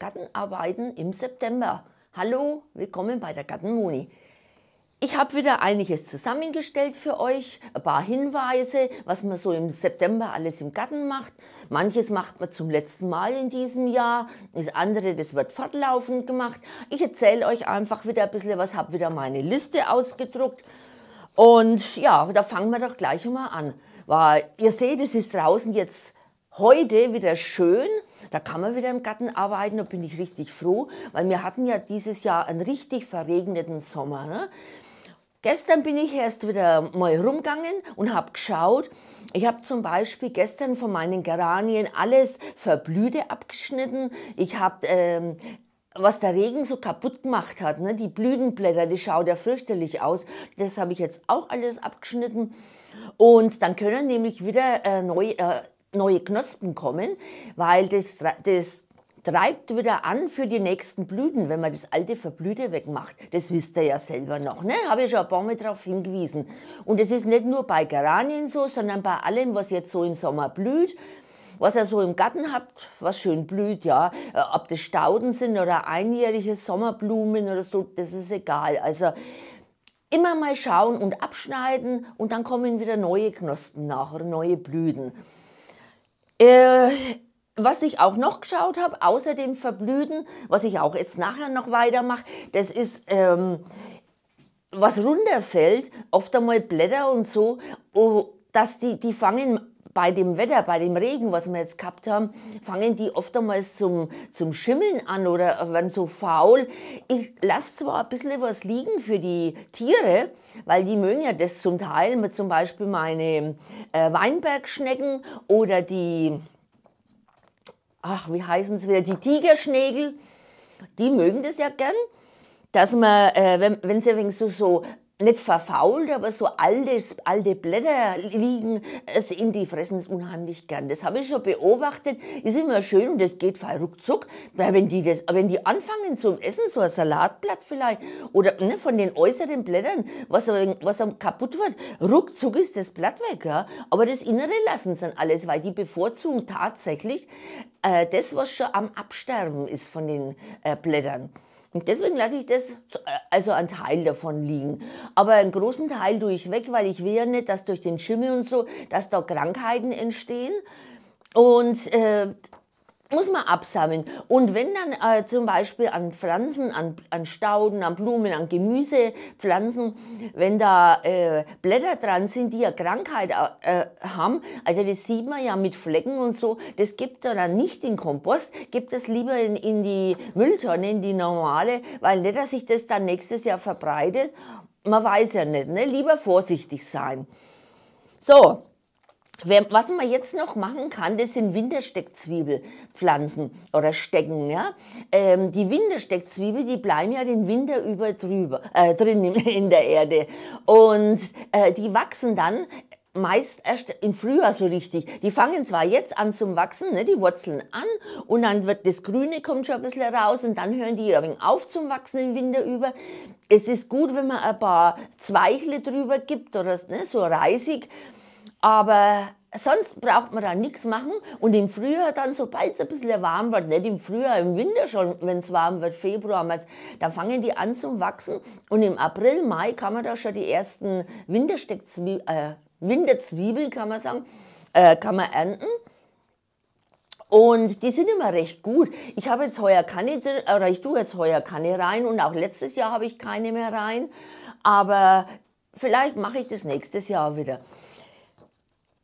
Gartenarbeiten im September. Hallo, willkommen bei der Gartenmoni. Ich habe wieder einiges zusammengestellt für euch, ein paar Hinweise, was man so im September alles im Garten macht. Manches macht man zum letzten Mal in diesem Jahr, das andere, das wird fortlaufend gemacht. Ich erzähle euch einfach wieder ein bisschen was, habe wieder meine Liste ausgedruckt. Und ja, da fangen wir doch gleich mal an. Weil ihr seht, es ist draußen jetzt heute wieder schön. Da kann man wieder im Garten arbeiten, da bin ich richtig froh, weil wir hatten ja dieses Jahr einen richtig verregneten Sommer. Ne? Gestern bin ich erst wieder mal rumgegangen und habe geschaut. Ich habe zum Beispiel gestern von meinen Geranien alles Verblühte abgeschnitten. Ich habe ähm, was der Regen so kaputt gemacht hat, ne? die Blütenblätter, die schaut ja fürchterlich aus. Das habe ich jetzt auch alles abgeschnitten. Und dann können nämlich wieder äh, neu, äh, neue Knospen kommen, weil das, das treibt wieder an für die nächsten Blüten, wenn man das alte Verblühte wegmacht. Das wisst ihr ja selber noch, ne? Habe ich schon ein paar Mal darauf hingewiesen. Und es ist nicht nur bei Geranien so, sondern bei allem, was jetzt so im Sommer blüht, was ihr so im Garten habt, was schön blüht, ja. Äh, ob das Stauden sind oder einjährige Sommerblumen oder so, das ist egal. Also immer mal schauen und abschneiden und dann kommen wieder neue Knospen nach oder neue Blüten. Äh, was ich auch noch geschaut habe, außer dem Verblüten, was ich auch jetzt nachher noch weitermache, das ist, ähm, was runterfällt, oft einmal Blätter und so, oh, dass die, die fangen bei dem Wetter, bei dem Regen, was wir jetzt gehabt haben, fangen die oftmals zum, zum Schimmeln an oder werden so faul. Ich lasse zwar ein bisschen was liegen für die Tiere, weil die mögen ja das zum Teil, mit zum Beispiel meine äh, Weinbergschnecken oder die, ach, wie heißen sie wieder, die Tigerschnägel, die mögen das ja gern dass man, äh, wenn, wenn sie so, so nicht verfault, aber so altes, alte Blätter liegen, sehen die fressen es unheimlich gern. Das habe ich schon beobachtet, ist immer schön und das geht voll ruckzuck, weil wenn die das, wenn die anfangen zum Essen, so ein Salatblatt vielleicht, oder ne, von den äußeren Blättern, was, was kaputt wird, ruckzuck ist das Blatt weg, ja. Aber das Innere lassen sie dann alles, weil die bevorzugen tatsächlich äh, das, was schon am Absterben ist von den äh, Blättern. Und deswegen lasse ich das, äh, also einen Teil davon liegen. Aber einen großen Teil tue ich weg, weil ich will ja nicht, dass durch den Schimmel und so, dass da Krankheiten entstehen. Und äh, muss man absammeln. Und wenn dann äh, zum Beispiel an Pflanzen, an, an Stauden, an Blumen, an Gemüsepflanzen, wenn da äh, Blätter dran sind, die eine Krankheit äh, haben, also das sieht man ja mit Flecken und so, das gibt er dann nicht in Kompost, gibt es lieber in, in die Mülltonne, in die normale, weil nicht, dass sich das dann nächstes Jahr verbreitet. Man weiß ja nicht, ne? lieber vorsichtig sein. So, was man jetzt noch machen kann, das sind Wintersteckzwiebelpflanzen oder Stecken. Ja? Ähm, die Wintersteckzwiebel, die bleiben ja den Winter über drüber, äh, drin in der Erde. Und äh, die wachsen dann meist erst im Frühjahr so richtig. Die fangen zwar jetzt an zum Wachsen, ne, die Wurzeln an und dann wird das Grüne kommt schon ein bisschen raus und dann hören die ein auf zum Wachsen im Winter über. Es ist gut, wenn man ein paar Zweichle drüber gibt oder ne, so Reisig aber sonst braucht man da nichts machen. Und im Frühjahr dann, sobald es ein bisschen warm wird, nicht im Frühjahr, im Winter schon, wenn es warm wird, Februar, März, da fangen die an zum Wachsen. Und im April, Mai kann man da schon die ersten äh, Winterzwiebeln, kann man sagen, äh, kann man ernten. Und die sind immer recht gut. Ich habe jetzt heuer keine, oder ich tue jetzt heuer keine rein und auch letztes Jahr habe ich keine mehr rein. Aber vielleicht mache ich das nächstes Jahr wieder.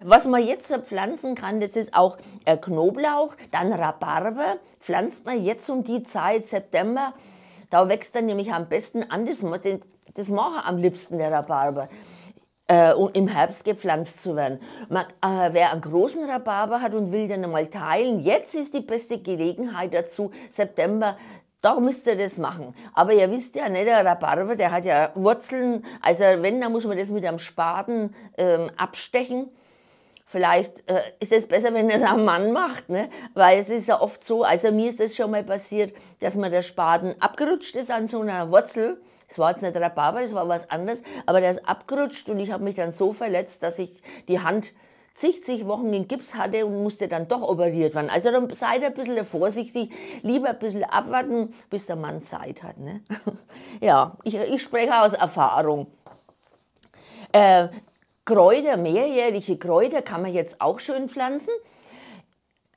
Was man jetzt pflanzen kann, das ist auch äh, Knoblauch, dann Rhabarber. Pflanzt man jetzt um die Zeit, September, da wächst dann nämlich am besten an. Das, das mache am liebsten der Rhabarber. Äh, um im Herbst gepflanzt zu werden. Man, äh, wer einen großen Rhabarber hat und will den einmal teilen, jetzt ist die beste Gelegenheit dazu, September, da müsst ihr das machen. Aber ihr wisst ja, ne, der Rhabarber, der hat ja Wurzeln. Also wenn, dann muss man das mit einem Spaten ähm, abstechen. Vielleicht äh, ist es besser, wenn es ein Mann macht, ne? weil es ist ja oft so, also mir ist es schon mal passiert, dass mir der Spaten abgerutscht ist an so einer Wurzel. Es war jetzt nicht Rhabarber, das war was anderes, aber der ist abgerutscht und ich habe mich dann so verletzt, dass ich die Hand zig, zig Wochen in Gips hatte und musste dann doch operiert werden. Also dann seid ein bisschen vorsichtig, lieber ein bisschen abwarten, bis der Mann Zeit hat. Ne? ja, ich, ich spreche aus Erfahrung. Äh, Kräuter, mehrjährige Kräuter kann man jetzt auch schön pflanzen.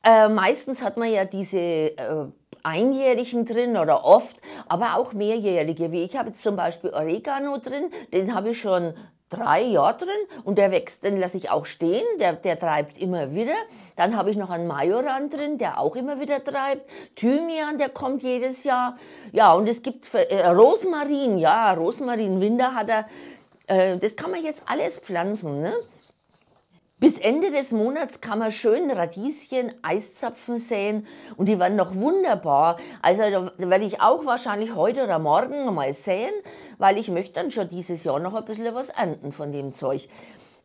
Äh, meistens hat man ja diese äh, Einjährigen drin oder oft, aber auch mehrjährige. Wie ich habe jetzt zum Beispiel Oregano drin, den habe ich schon drei Jahre drin und der wächst, den lasse ich auch stehen, der, der treibt immer wieder. Dann habe ich noch einen Majoran drin, der auch immer wieder treibt. Thymian, der kommt jedes Jahr. Ja, und es gibt äh, Rosmarin, ja, Rosmarin, Winter hat er. Äh, das kann man jetzt alles pflanzen, ne? Bis Ende des Monats kann man schön Radieschen, Eiszapfen säen und die werden noch wunderbar. Also da werde ich auch wahrscheinlich heute oder morgen mal säen, weil ich möchte dann schon dieses Jahr noch ein bisschen was ernten von dem Zeug.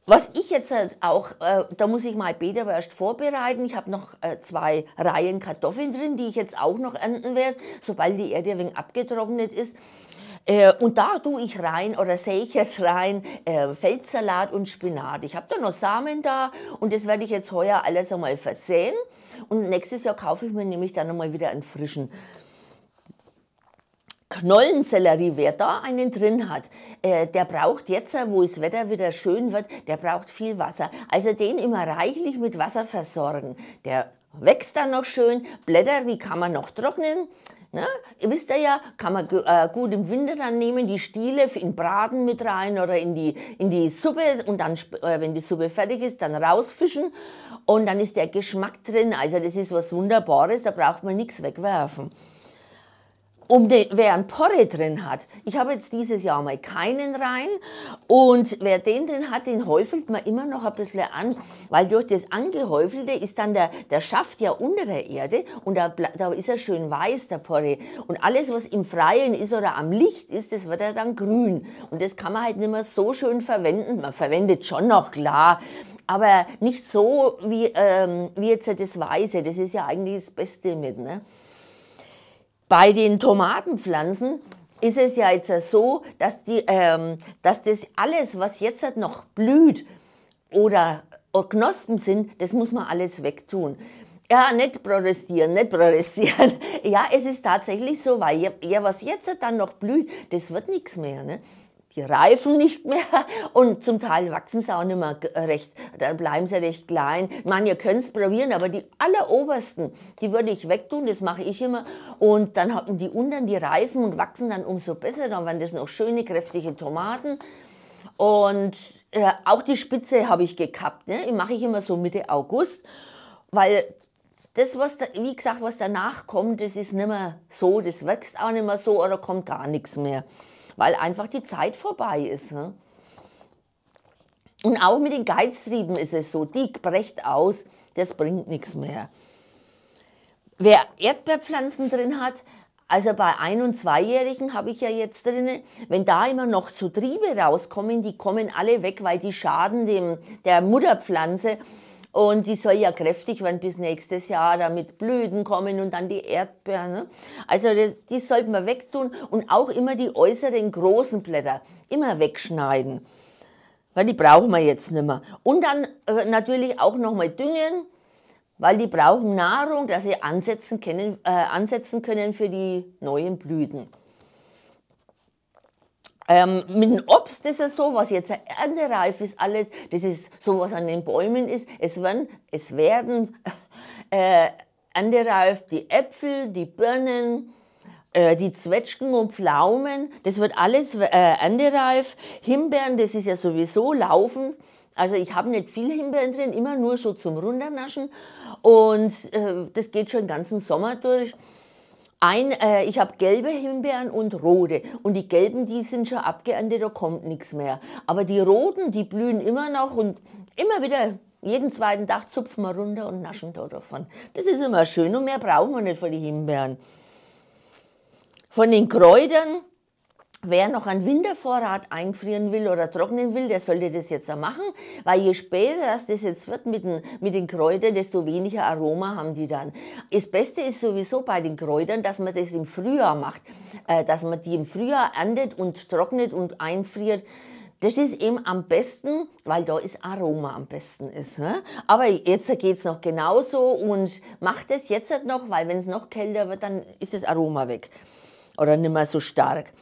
Was ich jetzt halt auch, äh, da muss ich mal Beter erst vorbereiten. Ich habe noch äh, zwei Reihen Kartoffeln drin, die ich jetzt auch noch ernten werde, sobald die Erde ein wenig abgetrocknet ist. Äh, und da tue ich rein oder sehe ich jetzt rein äh, Feldsalat und Spinat. Ich habe da noch Samen da und das werde ich jetzt heuer alles einmal versehen. Und nächstes Jahr kaufe ich mir nämlich dann nochmal wieder einen frischen. Knollensellerie, wer da einen drin hat, äh, der braucht jetzt, wo das Wetter wieder schön wird, der braucht viel Wasser. Also den immer reichlich mit Wasser versorgen. Der wächst dann noch schön, Blätter, die kann man noch trocknen. Ne? Ihr wisst ja, kann man äh, gut im Winter dann nehmen, die Stiele in Braten mit rein oder in die, in die Suppe und dann, äh, wenn die Suppe fertig ist, dann rausfischen und dann ist der Geschmack drin. Also das ist was Wunderbares, da braucht man nichts wegwerfen um den, wer ein Porre drin hat. Ich habe jetzt dieses Jahr mal keinen rein und wer den drin hat, den häufelt man immer noch ein bisschen an, weil durch das Angehäufelte ist dann der, der Schaft ja unter der Erde und da, da ist er schön weiß, der Porre. Und alles, was im Freien ist oder am Licht ist, das wird er dann grün. Und das kann man halt nicht mehr so schön verwenden. Man verwendet schon noch, klar, aber nicht so wie, ähm, wie jetzt das Weiße. Das ist ja eigentlich das Beste mit. Ne? Bei den Tomatenpflanzen ist es ja jetzt so, dass, die, ähm, dass das alles, was jetzt noch blüht oder Knospen sind, das muss man alles wegtun. Ja, nicht protestieren, nicht protestieren. Ja, es ist tatsächlich so, weil ja, was jetzt dann noch blüht, das wird nichts mehr. Ne? Die reifen nicht mehr und zum Teil wachsen sie auch nicht mehr recht, dann bleiben sie recht klein. Meine, ihr könnt es probieren, aber die allerobersten, die würde ich wegtun, das mache ich immer. Und dann haben die unteren, die reifen und wachsen dann umso besser, dann werden das noch schöne, kräftige Tomaten. Und äh, auch die Spitze habe ich gekappt, ne? die mache ich immer so Mitte August, weil das, was da, wie gesagt, was danach kommt, das ist nicht mehr so, das wächst auch nicht mehr so oder kommt gar nichts mehr weil einfach die Zeit vorbei ist. Ne? Und auch mit den Geiztrieben ist es so, die brecht aus, das bringt nichts mehr. Wer Erdbeerpflanzen drin hat, also bei Ein- und Zweijährigen habe ich ja jetzt drin, wenn da immer noch zu Triebe rauskommen, die kommen alle weg, weil die schaden dem, der Mutterpflanze. Und die soll ja kräftig werden bis nächstes Jahr, damit Blüten kommen und dann die Erdbeeren. Ne? Also das, die sollte man wegtun und auch immer die äußeren großen Blätter immer wegschneiden. Weil die brauchen wir jetzt nicht mehr. Und dann äh, natürlich auch nochmal düngen, weil die brauchen Nahrung, dass sie ansetzen können, äh, ansetzen können für die neuen Blüten. Ähm, mit dem Obst ist es so, was jetzt erntereif ist, alles, das ist so, was an den Bäumen ist. Es werden, es werden äh, erntereif die Äpfel, die Birnen, äh, die Zwetschgen und Pflaumen, das wird alles äh, erntereif. Himbeeren, das ist ja sowieso laufend. Also ich habe nicht viel Himbeeren drin, immer nur so zum Runternaschen. Und äh, das geht schon den ganzen Sommer durch. Ein, äh, ich habe gelbe Himbeeren und rote. Und die gelben, die sind schon abgeerntet, da kommt nichts mehr. Aber die roten, die blühen immer noch und immer wieder, jeden zweiten Tag zupfen wir runter und naschen da davon. Das ist immer schön und mehr brauchen wir nicht für die Himbeeren. Von den Kräutern, Wer noch einen Wintervorrat einfrieren will oder trocknen will, der sollte das jetzt auch machen, weil je später das, jetzt wird mit den, mit den Kräutern, desto weniger Aroma haben die dann. Das Beste ist sowieso bei den Kräutern, dass man das im Frühjahr macht, äh, dass man die im Frühjahr erntet und trocknet und einfriert. das ist eben am besten, weil da ist Aroma am besten ist. Ne? Aber jetzt geht es noch genauso und macht es jetzt noch, weil wenn es noch kälter wird, dann ist das Aroma weg. Oder nicht mehr so stark.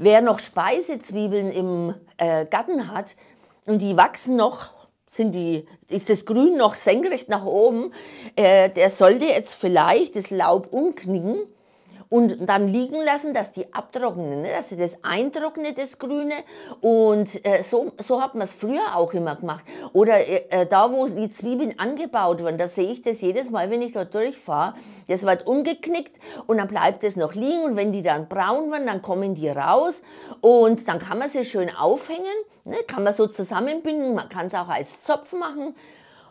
Wer noch Speisezwiebeln im äh, Garten hat und die wachsen noch, sind die, ist das Grün noch senkrecht nach oben, äh, der sollte jetzt vielleicht das Laub umknicken und dann liegen lassen, dass die abtrocknen, ne? dass sie das eintrocknet, das Grüne. Und äh, so, so hat man es früher auch immer gemacht. Oder äh, da, wo die Zwiebeln angebaut wurden, da sehe ich das jedes Mal, wenn ich dort durchfahre. Das wird umgeknickt und dann bleibt es noch liegen. Und wenn die dann braun werden, dann kommen die raus. Und dann kann man sie schön aufhängen, ne? kann man so zusammenbinden. Man kann es auch als Zopf machen.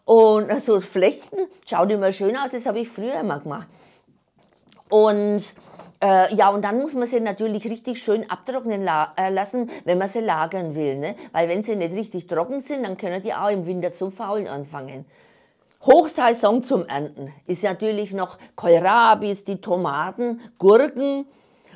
Und so flechten, schaut immer schön aus, das habe ich früher immer gemacht. Und äh, ja, und dann muss man sie natürlich richtig schön abtrocknen la äh, lassen, wenn man sie lagern will. Ne? Weil wenn sie nicht richtig trocken sind, dann können die auch im Winter zum Faulen anfangen. Hochsaison zum Ernten ist natürlich noch Kohlrabis, die Tomaten, Gurken.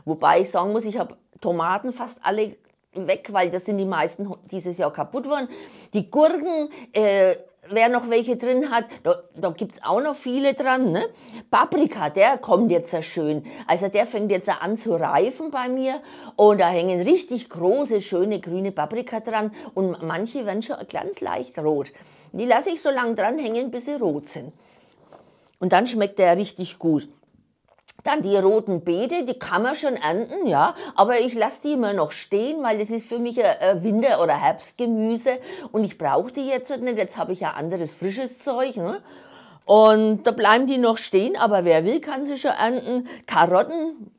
Wobei ich sagen muss, ich habe Tomaten fast alle weg, weil das sind die meisten dieses Jahr kaputt worden. Die Gurken, äh, wer noch welche drin hat, da, da gibt's auch noch viele dran. Ne? Paprika, der kommt jetzt ja schön. Also der fängt jetzt an zu reifen bei mir und da hängen richtig große, schöne grüne Paprika dran und manche werden schon ganz leicht rot. Die lasse ich so lange dran hängen, bis sie rot sind. Und dann schmeckt der richtig gut. Dann die roten Beete, die kann man schon ernten, ja, aber ich lasse die immer noch stehen, weil das ist für mich ein Winter- oder Herbstgemüse und ich brauche die jetzt nicht. Jetzt habe ich ja anderes frisches Zeug. Ne? Und da bleiben die noch stehen, aber wer will, kann sie schon ernten. Karotten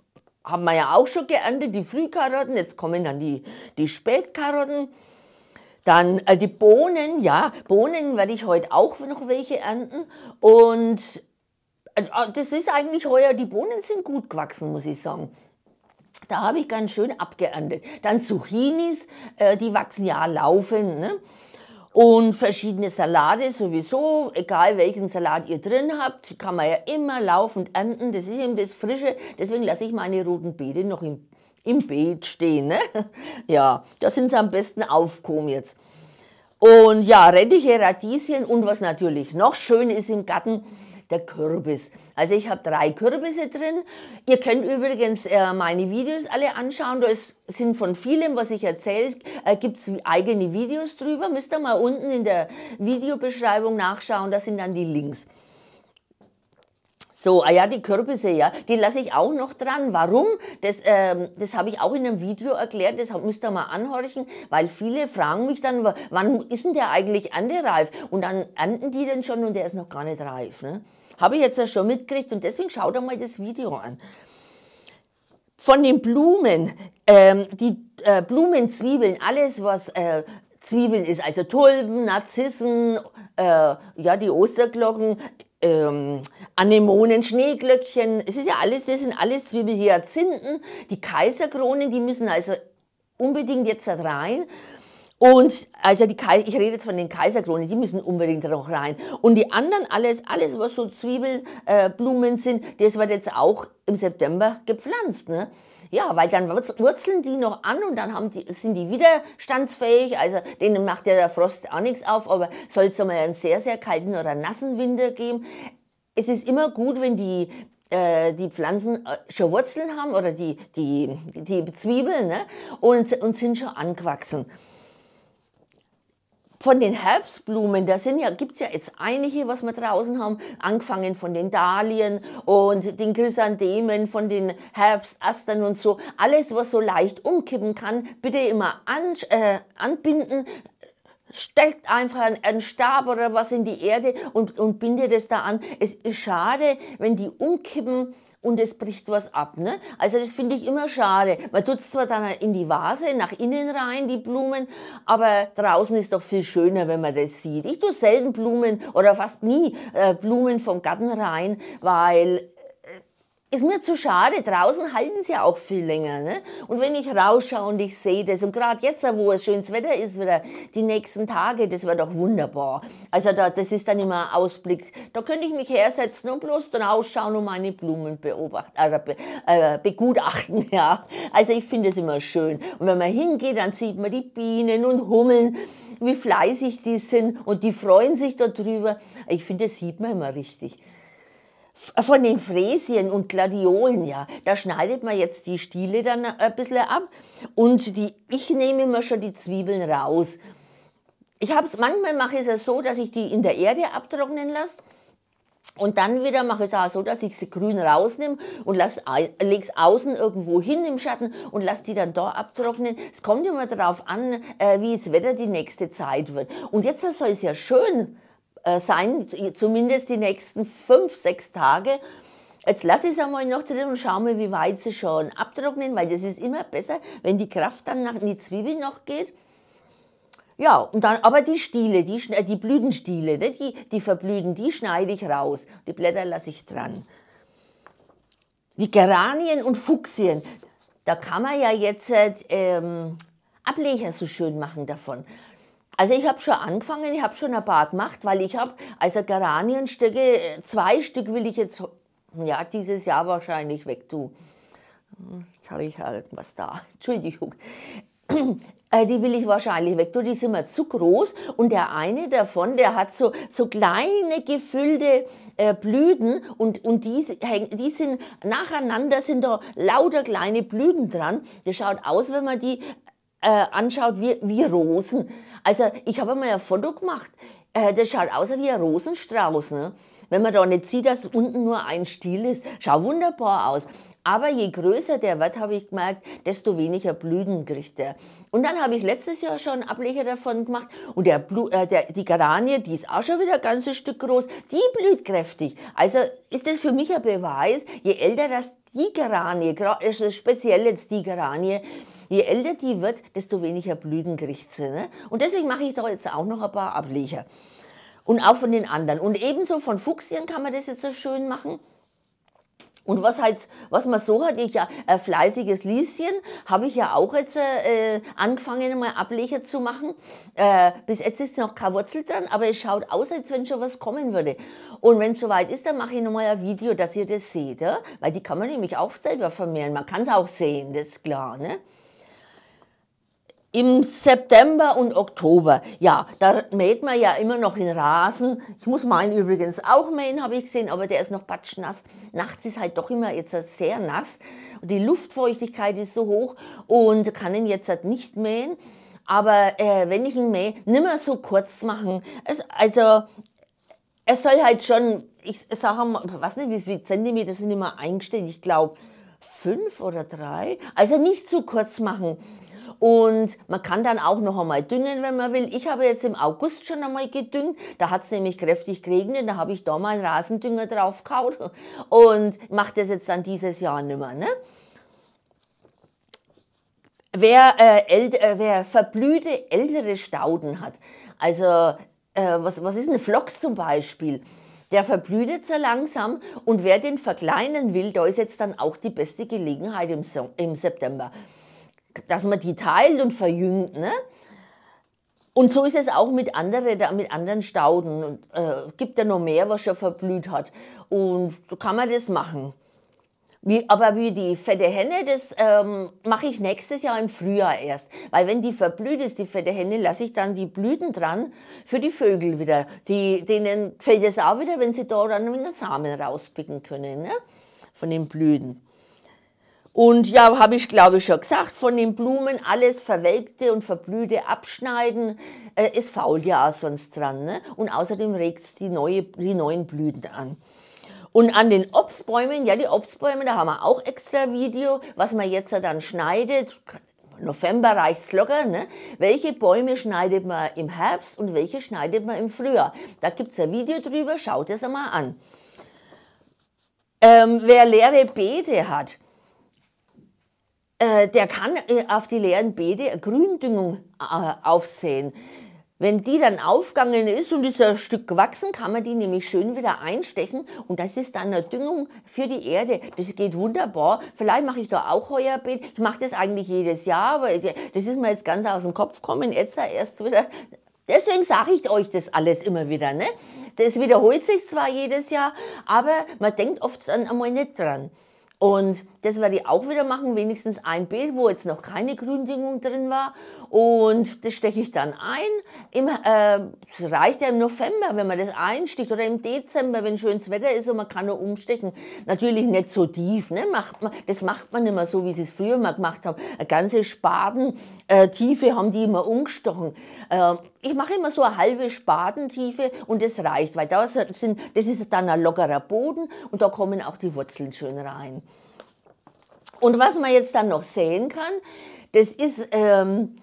haben wir ja auch schon geerntet, die Frühkarotten, jetzt kommen dann die, die Spätkarotten. Dann äh, die Bohnen, ja, Bohnen werde ich heute auch noch welche ernten. Und das ist eigentlich heuer, die Bohnen sind gut gewachsen, muss ich sagen. Da habe ich ganz schön abgeerntet. Dann Zucchinis, äh, die wachsen ja laufend. Ne? Und verschiedene Salate sowieso, egal welchen Salat ihr drin habt, kann man ja immer laufend ernten. Das ist eben das Frische. Deswegen lasse ich meine roten Beete noch im, im Beet stehen. Ne? Ja, da sind sie am besten aufgekommen jetzt. Und ja, Rettiche, Radieschen und was natürlich noch schön ist im Garten, der Kürbis. Also ich habe drei Kürbisse drin. Ihr könnt übrigens äh, meine Videos alle anschauen. Da sind von vielem, was ich erzähle, äh, gibt es eigene Videos drüber. Müsst ihr mal unten in der Videobeschreibung nachschauen. Da sind dann die Links. So, ah ja, die Kürbisse, ja, die lasse ich auch noch dran. Warum? Das, ähm, das habe ich auch in einem Video erklärt, das müsst ihr mal anhorchen, weil viele fragen mich dann, wann ist denn der eigentlich erntereif? Und dann ernten die den schon und der ist noch gar nicht reif. Ne? Habe ich jetzt ja schon mitgekriegt und deswegen schaut euch mal das Video an. Von den Blumen, ähm, die äh, Blumenzwiebeln, alles was äh, Zwiebeln ist, also Tulpen, Narzissen, äh, ja die Osterglocken, ähm, Anemonen, Schneeglöckchen, es ist ja alles, das sind alles Zwiebelhyazinthen, die Kaiserkronen, die müssen also unbedingt jetzt rein. Und also die Kaiser, ich rede jetzt von den Kaiserkronen, die müssen unbedingt noch rein. Und die anderen, alles, alles was so Zwiebelblumen äh, sind, das wird jetzt auch im September gepflanzt. Ne? Ja, weil dann wurzeln die noch an und dann haben die, sind die widerstandsfähig. Also denen macht ja der Frost auch nichts auf, aber soll es mal einen sehr, sehr kalten oder nassen Winter geben. Es ist immer gut, wenn die äh, die Pflanzen äh, schon Wurzeln haben oder die, die, die Zwiebeln ne? und, und sind schon angewachsen von den Herbstblumen, da sind ja, gibt's ja jetzt einige, was wir draußen haben, angefangen von den Dahlien und den Chrysanthemen, von den Herbstastern und so. Alles, was so leicht umkippen kann, bitte immer an, äh, anbinden, steckt einfach einen Stab oder was in die Erde und, und bindet es da an. Es ist schade, wenn die umkippen, und es bricht was ab. Ne? Also das finde ich immer schade. Man tut es zwar dann in die Vase, nach innen rein, die Blumen, aber draußen ist doch viel schöner, wenn man das sieht. Ich tue selten Blumen oder fast nie äh, Blumen vom Garten rein, weil ist mir zu schade. Draußen halten sie auch viel länger. Ne? Und wenn ich rausschaue und ich sehe das, und gerade jetzt, wo es schönes Wetter ist, wieder die nächsten Tage, das wäre doch wunderbar. Also da, das ist dann immer ein Ausblick. Da könnte ich mich hersetzen und bloß dann ausschauen und meine Blumen beobachten, äh, be, äh, begutachten. Ja. Also ich finde es immer schön. Und wenn man hingeht, dann sieht man die Bienen und Hummeln, wie fleißig die sind und die freuen sich darüber. Ich finde, das sieht man immer richtig von den Fräsien und Gladiolen, ja, da schneidet man jetzt die Stiele dann ein bisschen ab und die, ich nehme immer schon die Zwiebeln raus. Ich hab's, manchmal mache ich es so, dass ich die in der Erde abtrocknen lasse und dann wieder mache ich es auch so, dass ich sie grün rausnehme und lege es außen irgendwo hin im Schatten und lasse die dann da abtrocknen. Es kommt immer darauf an, äh, wie das Wetter die nächste Zeit wird. Und jetzt soll es ja schön äh, sein, zumindest die nächsten fünf, sechs Tage. Jetzt lasse ich es einmal noch drin und schaue mal, wie weit sie schon abtrocknen, weil das ist immer besser, wenn die Kraft dann nach in die Zwiebeln noch geht. Ja, und dann, aber die Stiele, die, die Blütenstiele, ne, die, die verblühen, die schneide ich raus. Die Blätter lasse ich dran. Die Geranien und Fuchsien, da kann man ja jetzt ähm, Ableger so schön machen davon. Also ich habe schon angefangen, ich habe schon ein paar gemacht, weil ich habe also Geranienstücke, zwei Stück will ich jetzt, ja, dieses Jahr wahrscheinlich weg tun. Jetzt habe ich ja irgendwas da, Entschuldigung. Äh, die will ich wahrscheinlich weg tun, die sind mir zu groß. Und der eine davon, der hat so, so kleine gefüllte äh, Blüten und, und die, die sind nacheinander, sind da lauter kleine Blüten dran. Das schaut aus, wenn man die äh, anschaut wie, wie Rosen. Also ich habe mal ein Foto gemacht, äh, das schaut aus wie ein Rosenstrauß. Ne? Wenn man da nicht sieht, dass unten nur ein Stiel ist. Schaut wunderbar aus. Aber je größer der wird, habe ich gemerkt, desto weniger Blüten kriegt er. Und dann habe ich letztes Jahr schon Ableger davon gemacht. Und der Blu äh, der, die Garanie, die ist auch schon wieder ein ganzes Stück groß, die blüht kräftig. Also ist das für mich ein Beweis, je älter das die Garanie, also speziell jetzt die Garanie, Je älter die wird, desto weniger Blüten kriegt sie. Ne? Und deswegen mache ich da jetzt auch noch ein paar Ableger. Und auch von den anderen. Und ebenso von Fuchsien kann man das jetzt so schön machen. Und was halt, was man so hat, ich ja ein fleißiges Lieschen, habe ich ja auch jetzt äh, angefangen, mal Ableger zu machen. Äh, bis jetzt ist noch keine Wurzel dran, aber es schaut aus, als wenn schon was kommen würde. Und wenn es soweit ist, dann mache ich nochmal ein Video, dass ihr das seht, ja? weil die kann man nämlich auch selber vermehren. Man kann es auch sehen, das ist klar. Ne? Im September und Oktober, ja, da mäht man ja immer noch in Rasen. Ich muss meinen übrigens auch mähen, habe ich gesehen, aber der ist noch patschnass. Nachts ist halt doch immer jetzt sehr nass. Die Luftfeuchtigkeit ist so hoch und kann ihn jetzt halt nicht mähen. Aber äh, wenn ich ihn mähe, nimmer so kurz machen. Es, also es soll halt schon, ich sage mal, weiß nicht, wie viele Zentimeter sind immer eingestellt. Ich glaube fünf oder drei. Also nicht zu kurz machen. Und man kann dann auch noch einmal düngen, wenn man will. Ich habe jetzt im August schon einmal gedüngt. Da hat es nämlich kräftig geregnet. Da habe ich da mal einen Rasendünger drauf gehauen und mache das jetzt dann dieses Jahr nicht mehr. Ne? Wer, äh, äh, wer verblühte ältere Stauden hat, also äh, was, was ist ein Flocks zum Beispiel? Der verblüht so langsam und wer den verkleinern will, da ist jetzt dann auch die beste Gelegenheit im, so im September dass man die teilt und verjüngt. Ne? Und so ist es auch mit, andere, mit anderen Stauden. Und, äh, gibt ja noch mehr, was schon verblüht hat. Und so kann man das machen. Wie, aber wie die fette Henne, das ähm, mache ich nächstes Jahr im Frühjahr erst. Weil wenn die verblüht ist, die fette Henne, lasse ich dann die Blüten dran für die Vögel wieder. Die, denen fällt es auch wieder, wenn sie da dann einen Samen rauspicken können ne? von den Blüten. Und ja, habe ich glaube ich schon gesagt, von den Blumen alles Verwelkte und Verblühte abschneiden. Äh, es fault ja auch sonst dran. Ne? Und außerdem regt es die, neue, die neuen Blüten an. Und an den Obstbäumen, ja, die Obstbäume, da haben wir auch extra Video, was man jetzt dann schneidet. November reicht's locker, ne? Welche Bäume schneidet man im Herbst und welche schneidet man im Frühjahr? Da gibt's ein Video drüber, schaut es einmal an. Ähm, wer leere Beete hat, der kann äh, auf die leeren Beete Gründüngung äh, aufsehen. Wenn die dann aufgegangen ist und ist ein Stück gewachsen, kann man die nämlich schön wieder einstechen und das ist dann eine Düngung für die Erde. Das geht wunderbar. Vielleicht mache ich da auch Heuerbeet. Ich mache das eigentlich jedes Jahr, aber das ist mir jetzt ganz aus dem Kopf gekommen. Jetzt erst wieder. Deswegen sage ich euch das alles immer wieder. Ne? Das wiederholt sich zwar jedes Jahr, aber man denkt oft dann einmal nicht dran. Und das werde ich auch wieder machen, wenigstens ein Beet, wo jetzt noch keine Gründüngung drin war. Und das steche ich dann ein. Im, äh, das reicht ja im November, wenn man das einsticht, oder im Dezember, wenn schönes Wetter ist und man kann nur umstechen. Natürlich nicht so tief, ne? macht man, das macht man immer so, wie sie es früher mal gemacht haben. Eine ganze Spadentiefe äh, haben die immer umgestochen. Äh, ich mache immer so eine halbe Spadentiefe und das reicht, weil da sind, das ist dann ein lockerer Boden und da kommen auch die Wurzeln schön rein. Und was man jetzt dann noch sehen kann, das ist, ähm,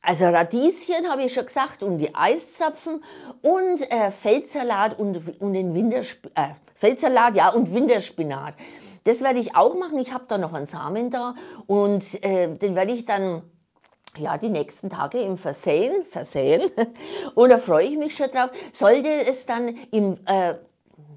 also Radieschen habe ich schon gesagt und die Eiszapfen und äh, Feldsalat und, und den Wintersp äh, Feldsalat, ja, und Winterspinat. Das werde ich auch machen. Ich habe da noch einen Samen da und äh, den werde ich dann ja, die nächsten Tage im Versehen, Versehen. Und da freue ich mich schon drauf. Sollte es dann im äh,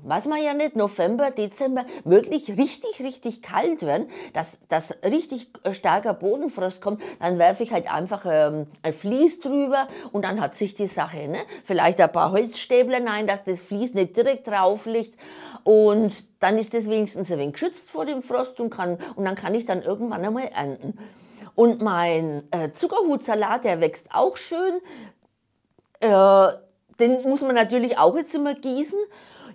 weiß man ja nicht, November, Dezember wirklich richtig, richtig kalt werden, dass, dass richtig starker Bodenfrost kommt, dann werfe ich halt einfach ähm, ein Vlies drüber und dann hat sich die Sache. Ne? Vielleicht ein paar Holzstäbler nein, dass das Vlies nicht direkt drauf liegt und dann ist das wenigstens ein wenig geschützt vor dem Frost und, kann, und dann kann ich dann irgendwann einmal ernten. Und mein äh, Zuckerhutsalat, der wächst auch schön. Äh, den muss man natürlich auch jetzt immer gießen.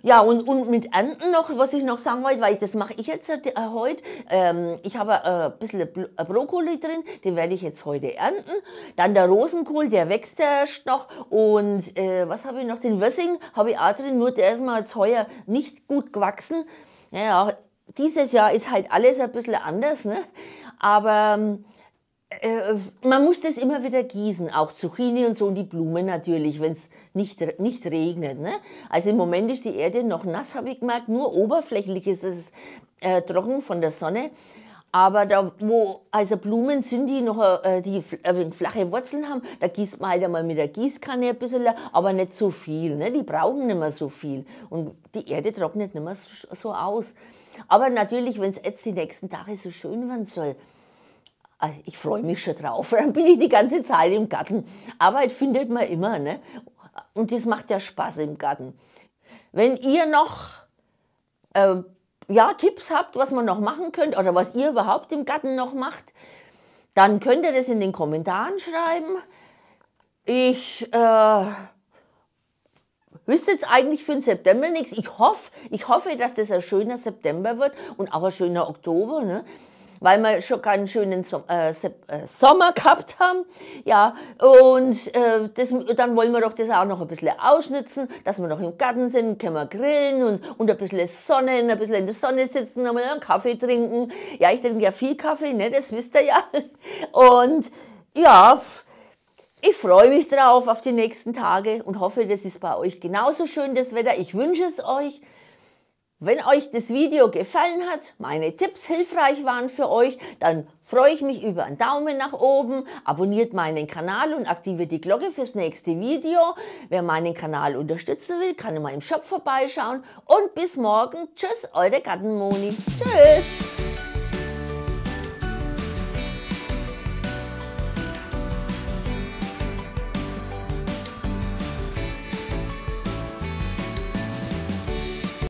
Ja, und, und mit Ernten noch, was ich noch sagen wollte, weil das mache ich jetzt äh, heute. Ähm, ich habe äh, ein bisschen äh, Brokkoli drin, den werde ich jetzt heute ernten. Dann der Rosenkohl, der wächst erst noch. Und äh, was habe ich noch? Den Wössing habe ich auch drin, nur der ist mal jetzt heuer nicht gut gewachsen. Ja, dieses Jahr ist halt alles ein bisschen anders, ne? Aber ähm, äh, man muss das immer wieder gießen, auch Zucchini und so und die Blumen natürlich, wenn es nicht, nicht regnet. Ne? Also im Moment ist die Erde noch nass, habe ich gemerkt, nur oberflächlich ist es äh, trocken von der Sonne. Aber da, wo also Blumen sind, die noch äh, die äh, flache Wurzeln haben, da gießt man halt einmal mit der Gießkanne ein bisschen, aber nicht so viel. Ne? Die brauchen nicht mehr so viel. Und die Erde trocknet nicht mehr so, so aus. Aber natürlich, wenn es jetzt die nächsten Tage so schön werden soll, Ah, ich freue mich schon drauf. Dann bin ich die ganze Zeit im Garten. Arbeit findet man immer, ne? Und das macht ja Spaß im Garten. Wenn ihr noch äh, ja, Tipps habt, was man noch machen könnt oder was ihr überhaupt im Garten noch macht, dann könnt ihr das in den Kommentaren schreiben. Ich äh, wüsste jetzt eigentlich für den September nichts. Ich hoffe, ich hoffe, dass das ein schöner September wird und auch ein schöner Oktober. Ne? Weil wir schon keinen schönen äh, äh, Sommer gehabt haben. Ja, und äh, das, dann wollen wir doch das auch noch ein bisschen ausnutzen, dass wir noch im Garten sind, können wir grillen und, und ein bisschen Sonne, ein bisschen in der Sonne sitzen, einmal einen Kaffee trinken. Ja, ich trinke ja viel Kaffee, ne, das wisst ihr ja. Und ja, ich freue mich drauf auf die nächsten Tage und hoffe, das ist bei euch genauso schön, das Wetter. Ich wünsche es euch. Wenn euch das Video gefallen hat, meine Tipps hilfreich waren für euch, dann freue ich mich über einen Daumen nach oben, abonniert meinen Kanal und aktiviert die Glocke fürs nächste Video. Wer meinen Kanal unterstützen will, kann in meinem Shop vorbeischauen und bis morgen. Tschüss, eure Gartenmoni. Tschüss.